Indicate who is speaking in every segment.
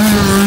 Speaker 1: Mm-hmm.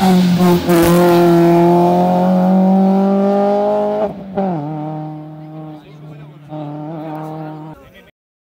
Speaker 2: i humble